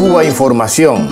Cuba Información.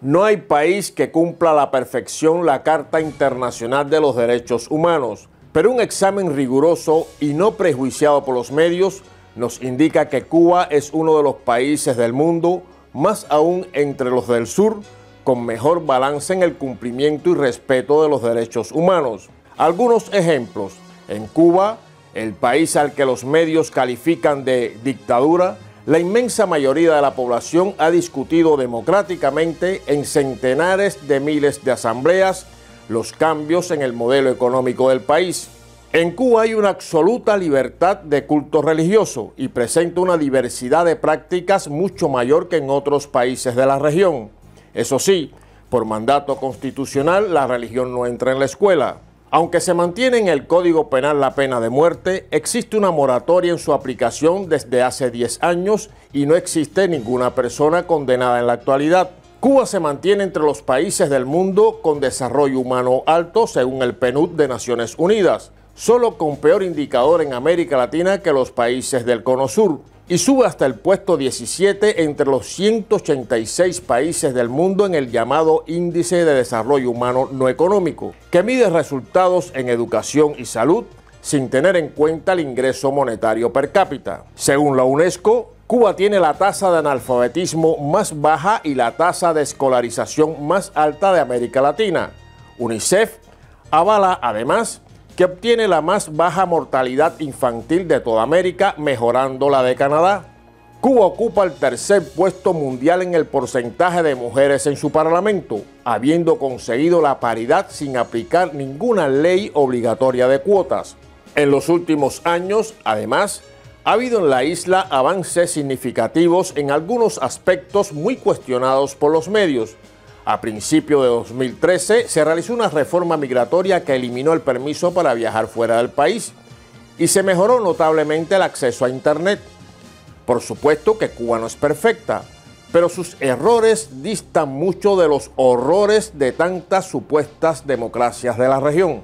No hay país que cumpla a la perfección la Carta Internacional de los Derechos Humanos, pero un examen riguroso y no prejuiciado por los medios nos indica que Cuba es uno de los países del mundo, más aún entre los del sur, con mejor balance en el cumplimiento y respeto de los derechos humanos. Algunos ejemplos. En Cuba, el país al que los medios califican de dictadura, la inmensa mayoría de la población ha discutido democráticamente en centenares de miles de asambleas los cambios en el modelo económico del país. En Cuba hay una absoluta libertad de culto religioso y presenta una diversidad de prácticas mucho mayor que en otros países de la región. Eso sí, por mandato constitucional la religión no entra en la escuela. Aunque se mantiene en el Código Penal la pena de muerte, existe una moratoria en su aplicación desde hace 10 años y no existe ninguna persona condenada en la actualidad. Cuba se mantiene entre los países del mundo con desarrollo humano alto según el PNUD de Naciones Unidas solo con peor indicador en América Latina que los países del Cono Sur, y sube hasta el puesto 17 entre los 186 países del mundo en el llamado Índice de Desarrollo Humano No Económico, que mide resultados en educación y salud sin tener en cuenta el ingreso monetario per cápita. Según la UNESCO, Cuba tiene la tasa de analfabetismo más baja y la tasa de escolarización más alta de América Latina. UNICEF avala además que obtiene la más baja mortalidad infantil de toda América, mejorando la de Canadá. Cuba ocupa el tercer puesto mundial en el porcentaje de mujeres en su parlamento, habiendo conseguido la paridad sin aplicar ninguna ley obligatoria de cuotas. En los últimos años, además, ha habido en la isla avances significativos en algunos aspectos muy cuestionados por los medios, a principio de 2013 se realizó una reforma migratoria que eliminó el permiso para viajar fuera del país y se mejoró notablemente el acceso a Internet. Por supuesto que Cuba no es perfecta, pero sus errores distan mucho de los horrores de tantas supuestas democracias de la región.